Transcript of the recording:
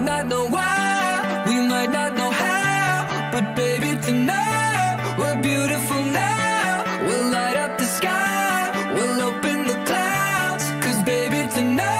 might not know why, we might not know how, but baby, tonight we're beautiful now. We'll light up the sky, we'll open the clouds, cause baby, tonight